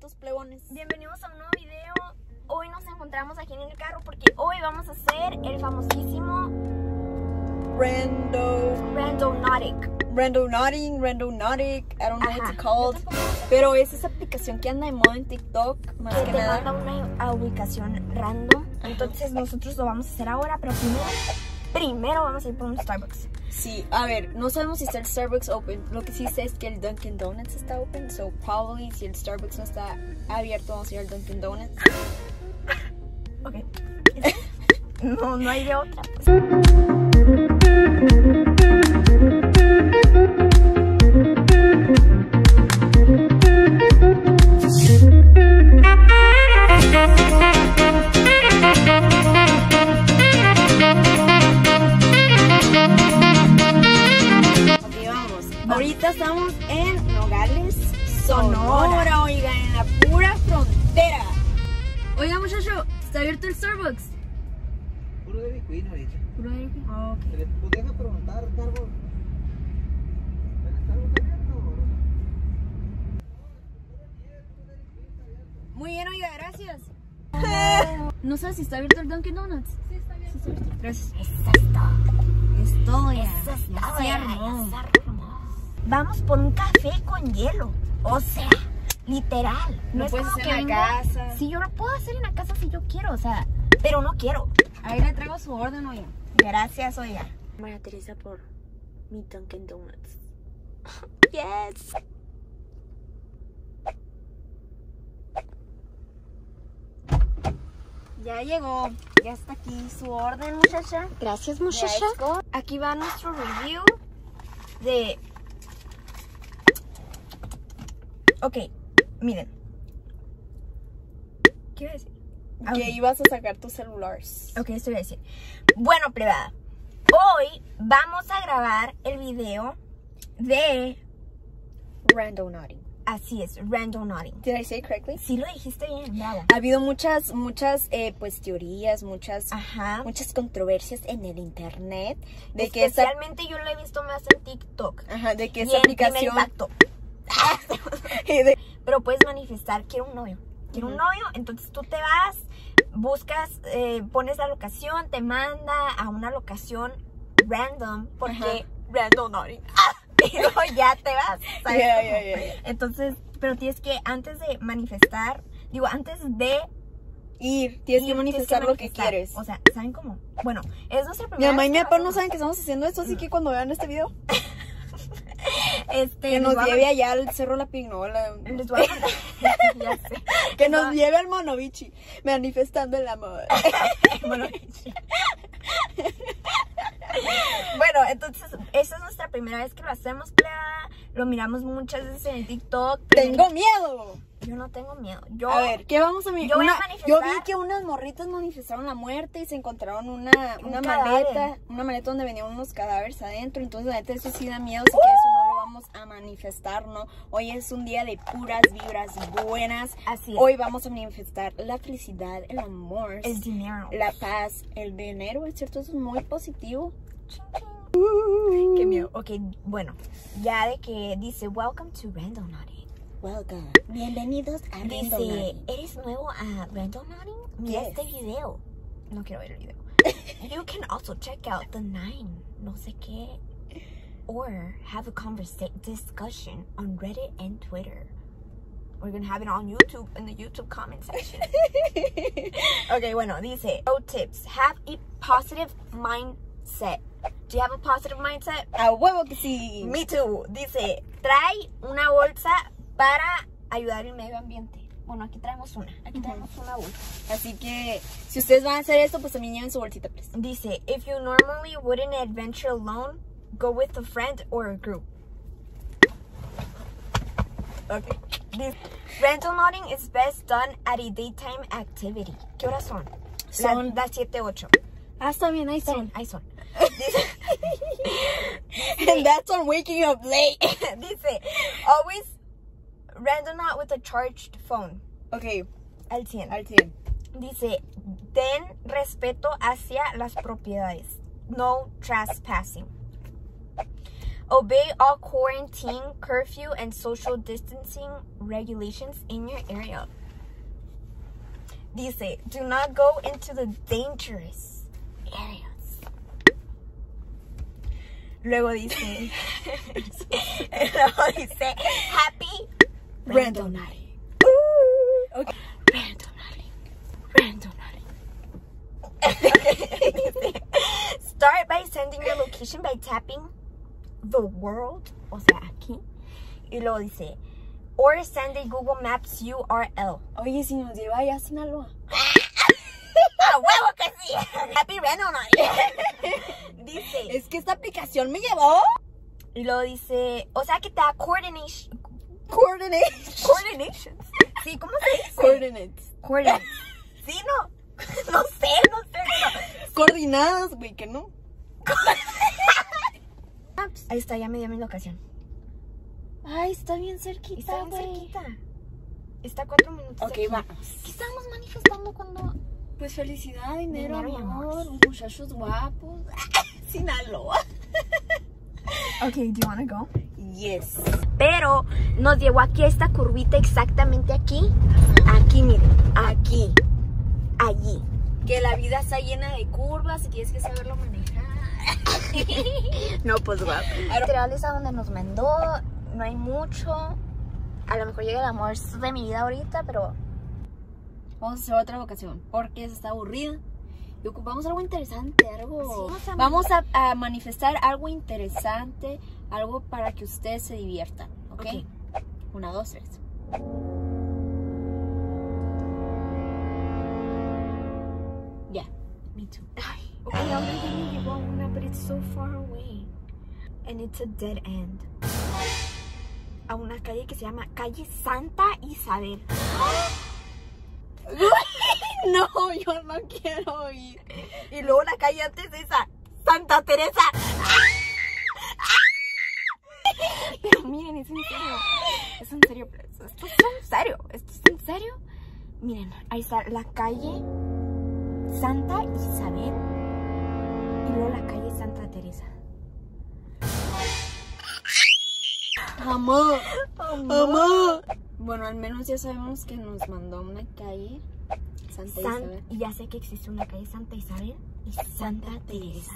plebones? Bienvenidos a un nuevo video. Hoy nos encontramos aquí en el carro porque hoy vamos a hacer el famosísimo Rando. Randonautic. Randonauting, Randonautic, I don't know Ajá. what it's called. Pero es esa aplicación que anda de moda en TikTok, más Que que te nada. manda una ubicación random. Entonces nosotros lo vamos a hacer ahora, pero primero, primero vamos a ir por un Starbucks. Sí, a ver, no sabemos si está el Starbucks open. Lo que sí sé es que el Dunkin' Donuts está open, so probably si el Starbucks no está abierto, vamos a ir al Dunkin' Donuts. Ok. No, no hay de otra. pues. ¿No sabes si está abierto el Dunkin' Donuts? Sí, está abierto. Gracias. Eso es todo. Es es. Vamos por un café con hielo. O sea, literal. No es puedes como hacer en que la casa. Sí, yo lo puedo hacer en la casa si yo quiero, o sea, pero no quiero. Ahí le traigo su orden, oiga. Gracias, oiga. María Teresa por mi Dunkin' Donuts. Yes. Ya llegó. Ya está aquí su orden, muchacha. Gracias, muchacha. Aquí va nuestro review de... Ok, miren. ¿Qué iba a decir? Ah, Que ok. ibas a sacar tus celulares. Ok, esto iba a decir. Bueno, plebada. Hoy vamos a grabar el video de... Randonauting. Así es, Randonauting. Did I say it correctly? Sí lo dijiste bien, bravo. Ha habido muchas, muchas, eh, pues, teorías, muchas, Ajá. muchas controversias en el internet de que Especialmente yo lo he visto más en TikTok. ajá, de que Y esta en aplicación, de- Pero puedes manifestar, quiero un novio. Quiero un novio, entonces tú te vas, buscas, eh, pones la locación, te manda a una locación random, porque Ajá. random naughty. Luego ya te vas. Entonces, pero tienes que, antes de manifestar, digo, antes de ir, tienes ir, que manifestar lo que manifestar. quieres. O sea, ¿saben cómo? Bueno, es nuestra Mi primera mamá y mi papá no saben que estamos haciendo esto, así que cuando vean este video, Este, que nos a lleve allá al Cerro La Pignola, Les voy a ya sé. que nos lleve al Monovichi, manifestando el amor. Bueno, bueno, entonces, esa es nuestra primera vez que lo hacemos, plebada. Lo miramos muchas veces en el TikTok. ¡Tengo miedo! Yo no tengo miedo. Yo, A ver, ¿qué vamos a yo a una- manifestar- Yo vi que unas morritas manifestaron la muerte y se encontraron una, Un una cadáver. maleta, una maleta donde venían unos cadáveres adentro. Entonces, la neta, eso sí da miedo, así que eso no lo vamos a manifestar, ¿no? Hoy es un día de puras vibras buenas. Así es. Hoy vamos a manifestar la felicidad, el amor, el dinero. la paz, el dinero, ¿es cierto? Eso es muy positivo. Qué miedo. Ok, bueno, ya de que dice, welcome to Randonauting. Welcome. Bienvenidos a Dice, Randonauting. ¿eres nuevo a Randonauting? Mira Yes. este video. No quiero ver el video. you can also check out the nine, no sé qué. Or have a conversation, discussion on Reddit and Twitter. We're gonna have it on YouTube in the YouTube comment section. okay, bueno, dice, pro tips. Have a positive mindset. Do you have a positive mindset? A huevo que sí. Me too. Dice, trae una bolsa para ayudar al medio ambiente. Bueno, aquí traemos una. Aquí traemos una bolsa. Así que si ustedes van a hacer esto, pues también lleven su bolsita, pues. Dice, if you normally wouldn't adventure alone, go with a friend or a group. Okay. This rental nodding is best done at a daytime activity. ¿Qué horas son? Son- las 7, 8. Ah, está bien, ahí Son, ahí son. And that's on waking up late. Dice, always random not with a charged phone. ok, Al 100. al 100. Dice, den respeto hacia las propiedades. No trespassing. Obey all quarantine, curfew, and social distancing regulations in your area. Dice, do not go into the dangerous areas. Luego dice, luego dice, happy random night. Okay. Random night. Random night. Start by sending your location by tapping the world, o sea, aquí. Y luego dice, or send a Google Maps URL. Oye, si nos lleva allá a Sinaloa. ¡A huevo que sí! Happy random night. dice, Es que esta aplicación me llevó. y luego dice, o sea que te da coordination. Coordinates. Coordination. Sí, ¿cómo se dice? Coordinates. Coordinates. Sí, no. No sé, no sé. no. Coordinadas, güey, que no. Ahí está, ya me dio mi locación. Ay, está bien cerquita, Está bien güey. cerquita. Está a cuatro minutos. Ok, de aquí. vamos. ¿Qué estábamos manifestando cuando.? Pues felicidad, dinero, Dinero amor, amor. muchachos guapos. Sinaloa. Ok, do you wanna go? Yes. Pero nos llevó aquí a esta curvita exactamente aquí. Aquí, miren. Aquí. Allí. Que la vida está llena de curvas y tienes que saberlo manejar. No, pues guapo. Literal es a donde nos mandó. No hay mucho. A lo mejor llega el amor de mi vida ahorita, pero Vamos a hacer otra vocación porque se está aburrida. Y ocupamos algo interesante, algo. Sí, vamos a manifestar algo interesante, algo para que ustedes se diviertan, ¿ok? Ok. Una, dos, tres. Ya. Me too. Okay, ahora ya me llevó a una, but it's so far away. And it's a dead end. A una calle que se llama Calle Santa Isabel. No, yo no quiero ir. Y luego la calle antes de esa, Santa Teresa. Pero miren, es en serio. Es en serio. Esto es en serio. Esto es en serio. Miren, ahí está la calle Santa Isabel. Y luego la calle Santa Teresa. Amor, amor. Bueno, al menos ya sabemos que nos mandó una calle. Santa San- Isabel. y ya sé que existe una calle Santa Isabel y Santa Teresa.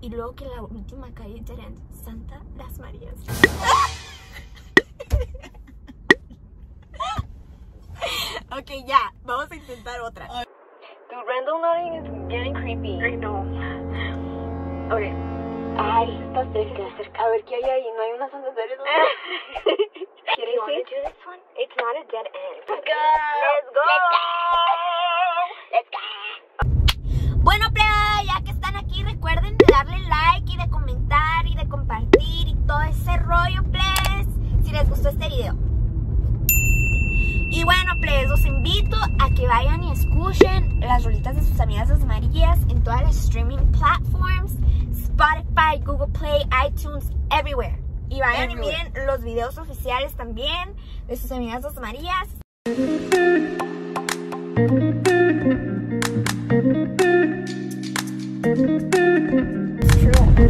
Y luego que la última calle Terence, Santa Las Marías. ok, ya, vamos a intentar otra. Dude, random nodding is getting creepy. I know. Okay. Ay, está cerca. A ver, ¿qué hay ahí? ¿No hay una Santa Teresa? You wanna do this one? It's not a dead end. Let's go. Let's go. Let's go. Bueno, playa, ya que están aquí, recuerden de darle like y de comentar y de compartir y todo ese rollo, please, si les gustó este video. Y bueno, please, los invito a que vayan y escuchen las rolitas de sus amigas las Marías en todas las streaming platforms, Spotify, Google Play, iTunes, everywhere. Y vayan y miren los videos oficiales también de sus amigas las Marías.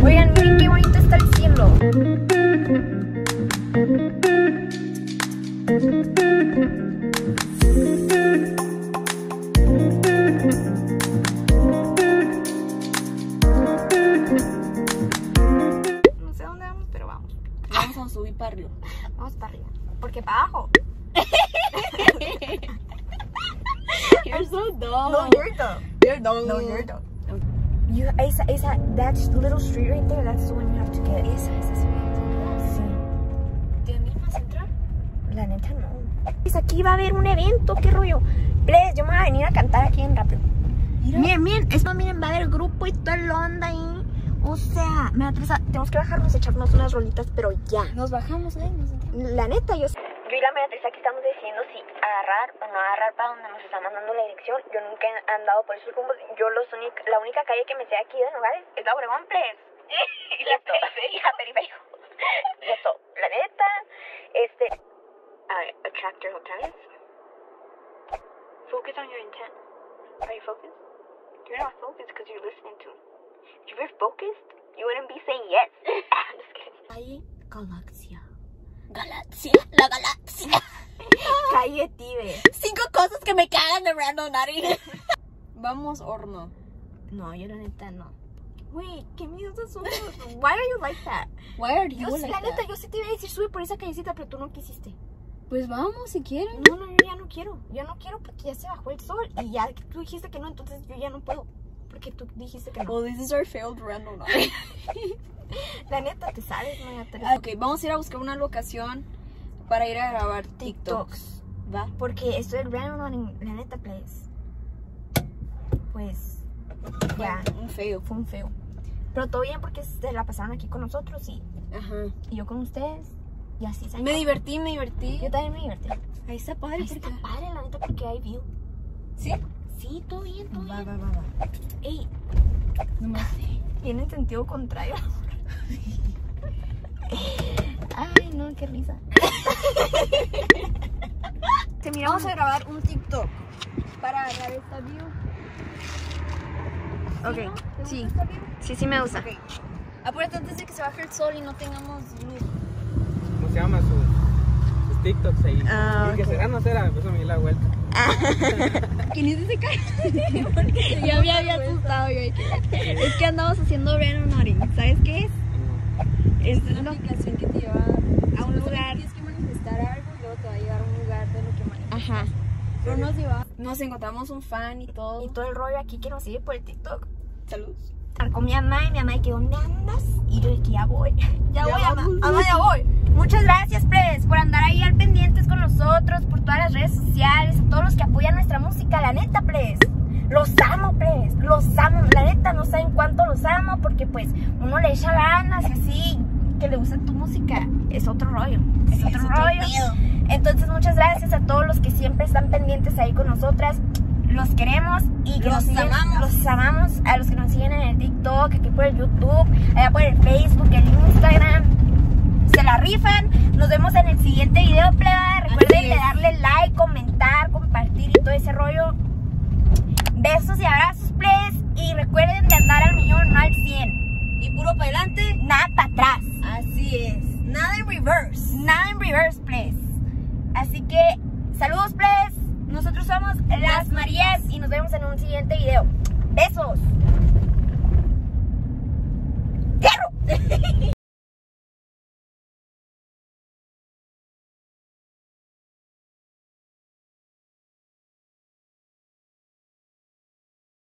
Oigan, miren qué bonito está el cielo. That little street right there, that's the one you have to get. Esa, esa es Sí. ¿Te animas a entrar? La neta no. Pues aquí va a haber un evento, qué rollo. Please, yo me voy a venir a cantar aquí en rápido. Miren, miren, esto miren, va a haber grupo y toda la onda ahí. O sea, me da tristeza. Tenemos que bajarnos, echarnos unas rolitas, pero ya. Nos bajamos, ¿eh? Nos. La neta, yo. Y la Beatriz aquí estamos decidiendo si agarrar o no agarrar para donde nos está mandando la dirección. Yo nunca he andado por esos rumbos. Yo los únic- la única calle que me sé aquí de Nogales es la Obregón, please. y la periferia. La periferia. y esto, la neta, este. A ver, attractor hotels. Focus on your intent. Are you focused? You're not focused because you're listening to. If you're focused, you wouldn't be saying yes. I'm just kidding. Calle Galaxia. Galaxia, la galaxia. Calle Tibe. Cinco cosas que me cagan de Random Naughty. Vamos horno. No, yo la neta no. Wait, ¿qué miedo son? Why are you like that? Why are Yo, you sí, like la neta, that? yo sí te iba a decir sube por esa callecita, pero tú no quisiste. Pues vamos si quieren. No, no, yo ya no quiero. Yo no quiero porque ya se bajó el sol. Y ya tú dijiste que no, entonces yo ya no puedo. Porque tú dijiste que no. Well, this is our failed Random Naughty. La neta, te sabes, no, ya te Ah, ok, vamos a ir a buscar una locación para ir a grabar TikToks. TikToks. Va. Porque esto es random en la neta, place. Pues, ya, Un feo. fue un feo. Pero todo bien porque se la pasaron aquí con nosotros y, Ajá. y yo con ustedes. Y así se Me divertí, me divertí. Yo también me divertí. Ahí está padre. Ahí está padre, la neta, porque hay view. ¿Sí? Sí, todo bien, todo Va, bien. va, va, va. Ey, Nomás. viene en sentido contrario. Ay, no, qué risa. Te miramos a grabar un TikTok para agarrar esta view. Ok, sí. Sí, sí me gusta. Ok. Apúrate antes de que se baje el sol y no tengamos luz. ¿Cómo se llama sus, sus TikToks ahí? Ah, y que ok. será, no será, pues a mí la vuelta. ¿Quién es ese cara? Porque ya me había asustado yo. Es que andamos haciendo Naughty. ¿Sabes qué es? Es una aplicación que te lleva A un lugar. Tienes que manifestar algo y luego te va a llevar a un lugar de lo que manifestas. Ajá. Pero nos lleva. Nos encontramos un fan y todo. Y todo el rollo aquí que nos sigue por el TikTok. Salud. Estar con mi mamá y mi mamá que ¿dónde andas? Y yo que ya voy. Ya, Ya voy, mamá. Mamá, ya voy. Muchas gracias, Pres, por andar ahí al pendientes con nosotros, por todas las redes sociales, a todos los que apoyan nuestra música. La neta, Pres. Los amo, Pres. Los amo. La neta, no saben cuánto los amo porque pues uno le echa ganas y así. Que le gusta tu música. Es otro rollo. Es Sí, otro es rollo. Entonces, muchas gracias a todos los que siempre están pendientes ahí con nosotras. Los queremos y que Los nos siguen- amamos. Los amamos. A los que nos siguen en el TikTok, aquí por el YouTube, allá por el Facebook, el Instagram. Se la rifan. Nos vemos en el siguiente video, pleba. Recuerden de darle like, comentar, compartir y todo ese rollo. Besos y abrazos, please. Y recuerden de andar al millón, no al 100. Y puro para adelante. Nada para atrás. Así es. Nada en reverse. Nada en reverse, please. Así que, saludos, please. Nosotros somos Las Marías y nos vemos en un siguiente video. Besos.